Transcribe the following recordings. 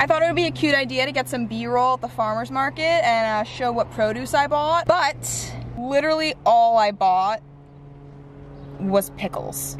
I thought it would be a cute idea to get some b-roll at the farmer's market and uh, show what produce I bought, but literally all I bought was pickles.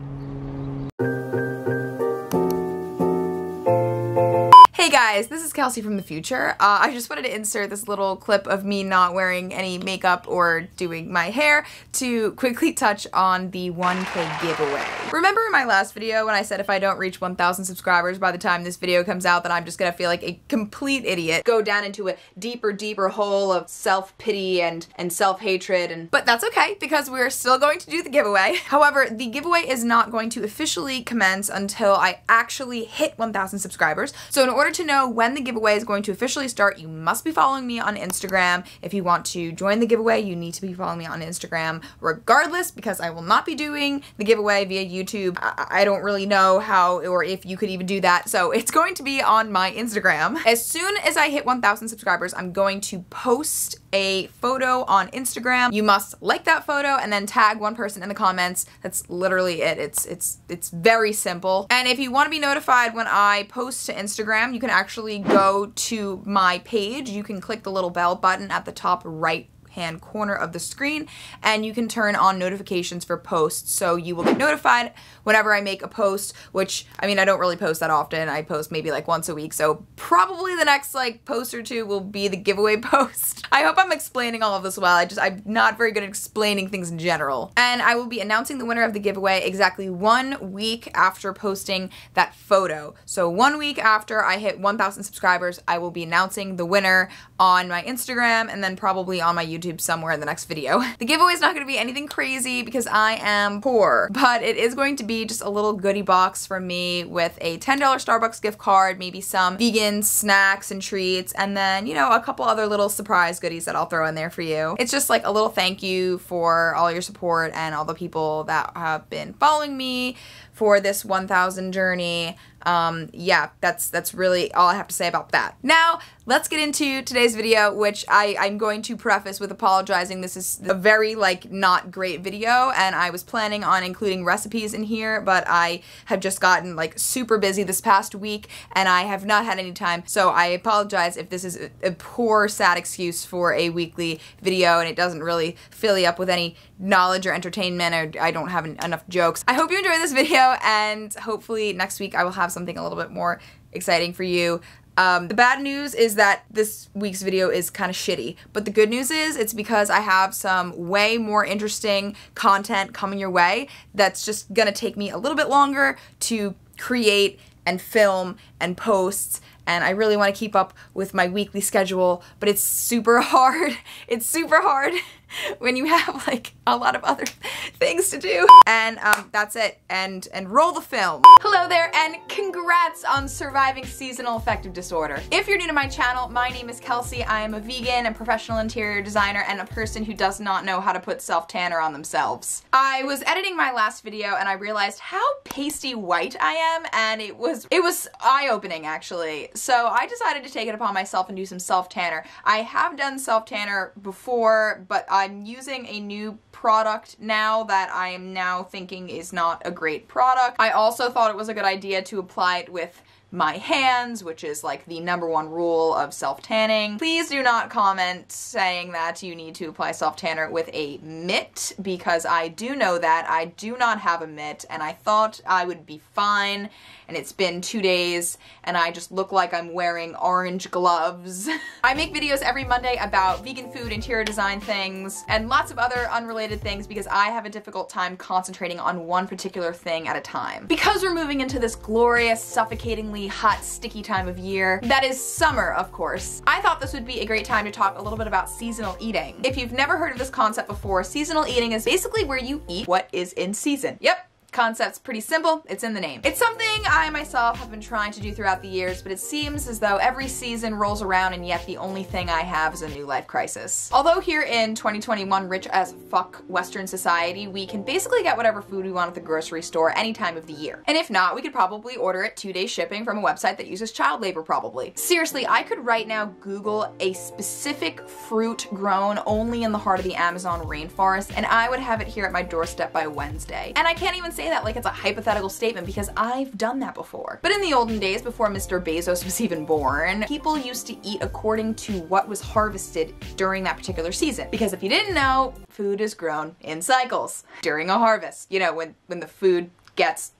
Guys, this is Kelsey from the future. Uh, I just wanted to insert this little clip of me not wearing any makeup or doing my hair to quickly touch on the 1k giveaway. Remember in my last video when I said if I don't reach 1,000 subscribers by the time this video comes out that I'm just gonna feel like a complete idiot, go down into a deeper, deeper hole of self-pity and, and self-hatred and but that's okay because we're still going to do the giveaway. However, the giveaway is not going to officially commence until I actually hit 1,000 subscribers. So in order to to know when the giveaway is going to officially start, you must be following me on Instagram. If you want to join the giveaway, you need to be following me on Instagram regardless because I will not be doing the giveaway via YouTube. I, I don't really know how or if you could even do that. So it's going to be on my Instagram. As soon as I hit 1,000 subscribers, I'm going to post a photo on Instagram. You must like that photo and then tag one person in the comments. That's literally it. It's it's it's very simple. And if you want to be notified when I post to Instagram, you can actually go to my page. You can click the little bell button at the top right hand corner of the screen and you can turn on notifications for posts so you will get notified whenever I make a post which I mean I don't really post that often. I post maybe like once a week so probably the next like post or two will be the giveaway post. I hope I'm explaining all of this well. I just I'm not very good at explaining things in general. And I will be announcing the winner of the giveaway exactly one week after posting that photo. So one week after I hit 1,000 subscribers I will be announcing the winner on my Instagram and then probably on my YouTube YouTube somewhere in the next video. The giveaway is not going to be anything crazy because I am poor, but it is going to be just a little goodie box from me with a $10 Starbucks gift card, maybe some vegan snacks and treats, and then, you know, a couple other little surprise goodies that I'll throw in there for you. It's just like a little thank you for all your support and all the people that have been following me for this 1000 journey. Um, yeah, that's that's really all I have to say about that. Now, let's get into today's video, which I, I'm going to preface with apologizing. This is a very, like, not great video, and I was planning on including recipes in here, but I have just gotten, like, super busy this past week, and I have not had any time, so I apologize if this is a, a poor, sad excuse for a weekly video, and it doesn't really fill you up with any knowledge or entertainment, or I don't have enough jokes. I hope you enjoyed this video, and hopefully next week I will have something a little bit more exciting for you. Um, the bad news is that this week's video is kind of shitty, but the good news is it's because I have some way more interesting content coming your way that's just gonna take me a little bit longer to create and film and post and I really want to keep up with my weekly schedule, but it's super hard. It's super hard when you have like a lot of other things to do. And um, that's it. And and roll the film. Hello there and congrats on surviving seasonal affective disorder. If you're new to my channel, my name is Kelsey. I am a vegan and professional interior designer and a person who does not know how to put self-tanner on themselves. I was editing my last video and I realized how pasty white I am and it was it was eye-opening actually. So I decided to take it upon myself and do some self-tanner. I have done self-tanner before, but I'm using a new product now that I am now thinking is not a great product. I also thought it was a good idea to apply it with my hands, which is like the number one rule of self-tanning. Please do not comment saying that you need to apply self-tanner with a mitt because I do know that. I do not have a mitt and I thought I would be fine and it's been two days and I just look like I'm wearing orange gloves. I make videos every Monday about vegan food, interior design things, and lots of other unrelated things because I have a difficult time concentrating on one particular thing at a time. Because we're moving into this glorious, suffocatingly hot, sticky time of year, that is summer, of course, I thought this would be a great time to talk a little bit about seasonal eating. If you've never heard of this concept before, seasonal eating is basically where you eat what is in season. Yep, concept's pretty simple, it's in the name. It's something I myself have been trying to do throughout the years, but it seems as though every season rolls around and yet the only thing I have is a new life crisis. Although here in 2021, rich as fuck Western society, we can basically get whatever food we want at the grocery store any time of the year. And if not, we could probably order it two day shipping from a website that uses child labor probably. Seriously, I could right now Google a specific fruit grown only in the heart of the Amazon rainforest and I would have it here at my doorstep by Wednesday. And I can't even say that like it's a hypothetical statement because I've done that before. But in the olden days, before Mr. Bezos was even born, people used to eat according to what was harvested during that particular season. Because if you didn't know, food is grown in cycles during a harvest. You know, when, when the food gets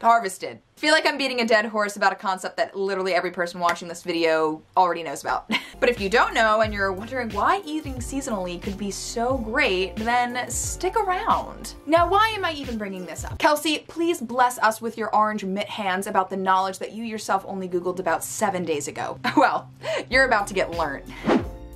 harvested. I feel like I'm beating a dead horse about a concept that literally every person watching this video already knows about. but if you don't know and you're wondering why eating seasonally could be so great, then stick around. Now, why am I even bringing this up? Kelsey, please bless us with your orange mitt hands about the knowledge that you yourself only Googled about seven days ago. Well, you're about to get learned.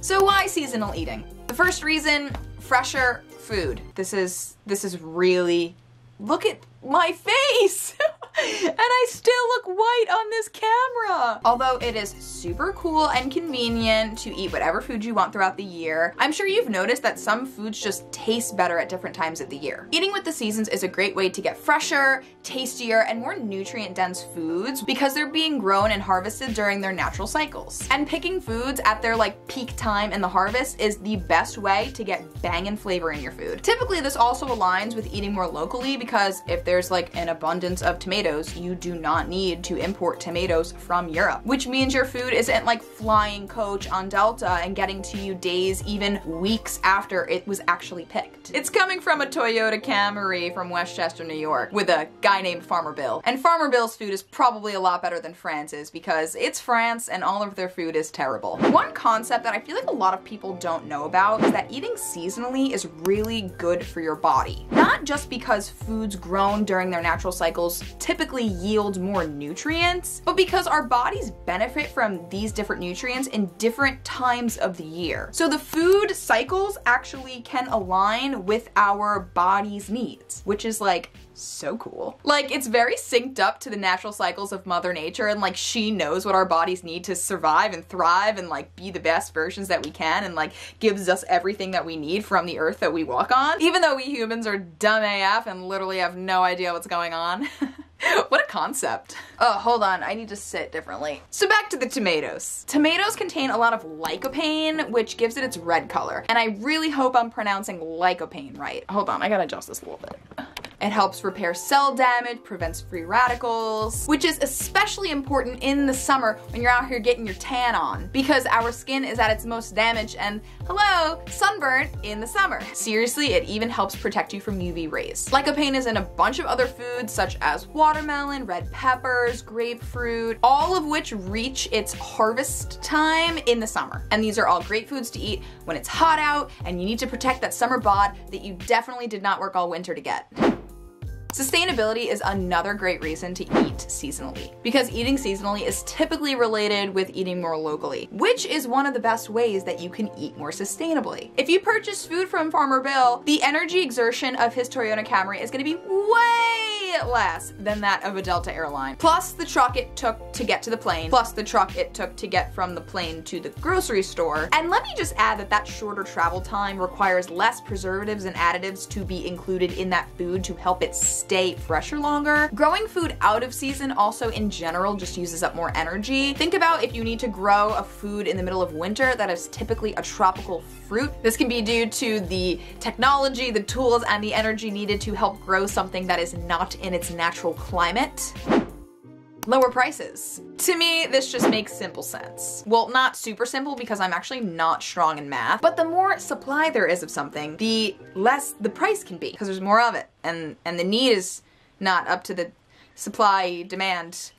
So why seasonal eating? The first reason, fresher food. This is, this is really, look at my face! and I still look white on this camera. Although it is super cool and convenient to eat whatever food you want throughout the year, I'm sure you've noticed that some foods just taste better at different times of the year. Eating with the seasons is a great way to get fresher, tastier, and more nutrient dense foods because they're being grown and harvested during their natural cycles. And picking foods at their like peak time in the harvest is the best way to get bangin' flavor in your food. Typically this also aligns with eating more locally because if there's like an abundance of tomatoes tomatoes, you do not need to import tomatoes from Europe, which means your food isn't like flying coach on Delta and getting to you days, even weeks after it was actually picked. It's coming from a Toyota Camry from Westchester, New York with a guy named Farmer Bill. And Farmer Bill's food is probably a lot better than France's because it's France and all of their food is terrible. One concept that I feel like a lot of people don't know about is that eating seasonally is really good for your body. Not just because foods grown during their natural cycles typically yield more nutrients, but because our bodies benefit from these different nutrients in different times of the year. So the food cycles actually can align with our body's needs, which is like so cool. Like, it's very synced up to the natural cycles of Mother Nature, and like, she knows what our bodies need to survive and thrive and like be the best versions that we can, and like, gives us everything that we need from the earth that we walk on. Even though we humans are dumb AF and literally have no idea what's going on. what a concept. Oh, hold on, I need to sit differently. So back to the tomatoes. Tomatoes contain a lot of lycopene, which gives it its red color. And I really hope I'm pronouncing lycopene right. Hold on, I gotta adjust this a little bit. It helps repair cell damage, prevents free radicals, which is especially important in the summer when you're out here getting your tan on because our skin is at its most damaged and hello, sunburn in the summer. Seriously, it even helps protect you from UV rays. Lycopene is in a bunch of other foods such as watermelon, red peppers, grapefruit, all of which reach its harvest time in the summer. And these are all great foods to eat when it's hot out and you need to protect that summer bod that you definitely did not work all winter to get. Sustainability is another great reason to eat seasonally because eating seasonally is typically related with eating more locally, which is one of the best ways that you can eat more sustainably. If you purchase food from Farmer Bill, the energy exertion of his Toyota Camry is gonna be way less than that of a Delta airline. Plus the truck it took to get to the plane, plus the truck it took to get from the plane to the grocery store. And let me just add that that shorter travel time requires less preservatives and additives to be included in that food to help it stay fresher longer. Growing food out of season also in general just uses up more energy. Think about if you need to grow a food in the middle of winter that is typically a tropical fruit. This can be due to the technology, the tools, and the energy needed to help grow something that is not in its natural climate lower prices. To me, this just makes simple sense. Well, not super simple because I'm actually not strong in math, but the more supply there is of something, the less the price can be because there's more of it and, and the need is not up to the supply demand.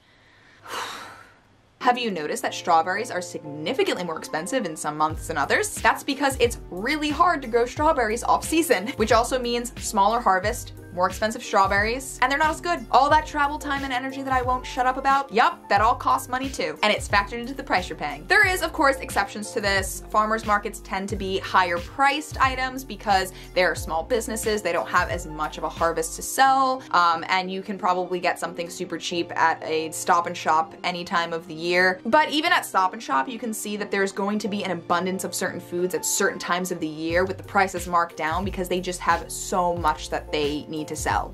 Have you noticed that strawberries are significantly more expensive in some months than others? That's because it's really hard to grow strawberries off season, which also means smaller harvest, more expensive strawberries, and they're not as good. All that travel time and energy that I won't shut up about, yup, that all costs money too, and it's factored into the price you're paying. There is, of course, exceptions to this. Farmers markets tend to be higher priced items because they're small businesses, they don't have as much of a harvest to sell, um, and you can probably get something super cheap at a stop and shop any time of the year. But even at stop and shop, you can see that there's going to be an abundance of certain foods at certain times of the year with the prices marked down because they just have so much that they need need to sell.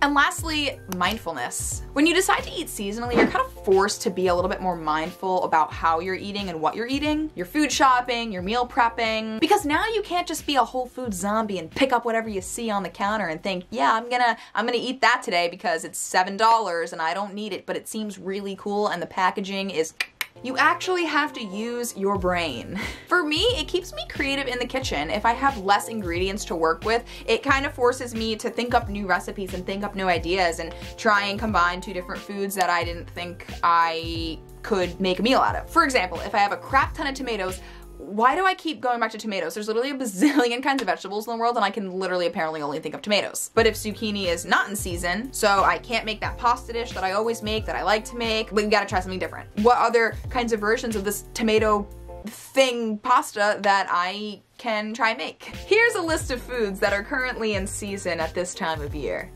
And lastly, mindfulness. When you decide to eat seasonally, you're kind of forced to be a little bit more mindful about how you're eating and what you're eating. Your food shopping, your meal prepping, because now you can't just be a Whole Food zombie and pick up whatever you see on the counter and think, yeah, I'm gonna I'm gonna eat that today because it's seven dollars and I don't need it, but it seems really cool and the packaging is you actually have to use your brain. For me, it keeps me creative in the kitchen. If I have less ingredients to work with, it kind of forces me to think up new recipes and think up new ideas and try and combine two different foods that I didn't think I could make a meal out of. For example, if I have a crap ton of tomatoes, why do I keep going back to tomatoes? There's literally a bazillion kinds of vegetables in the world and I can literally apparently only think of tomatoes. But if zucchini is not in season, so I can't make that pasta dish that I always make, that I like to make, we gotta try something different. What other kinds of versions of this tomato thing pasta that I can try make? Here's a list of foods that are currently in season at this time of year.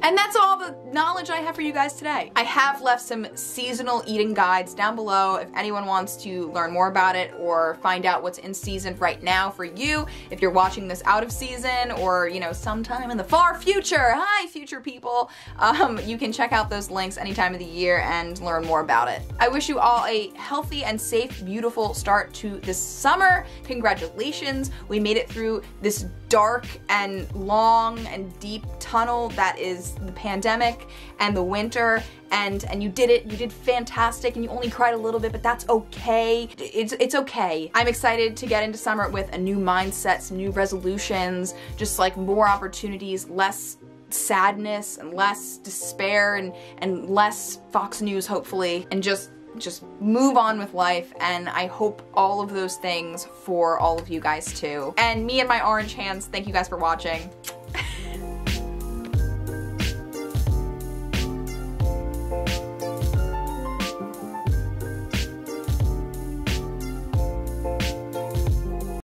And that's all the knowledge I have for you guys today. I have left some seasonal eating guides down below if anyone wants to learn more about it or find out what's in season right now for you. If you're watching this out of season or, you know, sometime in the far future, hi future people, um, you can check out those links any time of the year and learn more about it. I wish you all a healthy and safe, beautiful start to this summer. Congratulations. We made it through this dark and long and deep tunnel that is the pandemic and the winter and and you did it you did fantastic and you only cried a little bit but that's okay it's it's okay i'm excited to get into summer with a new mindset some new resolutions just like more opportunities less sadness and less despair and and less fox news hopefully and just just move on with life and I hope all of those things for all of you guys too. And me and my orange hands, thank you guys for watching.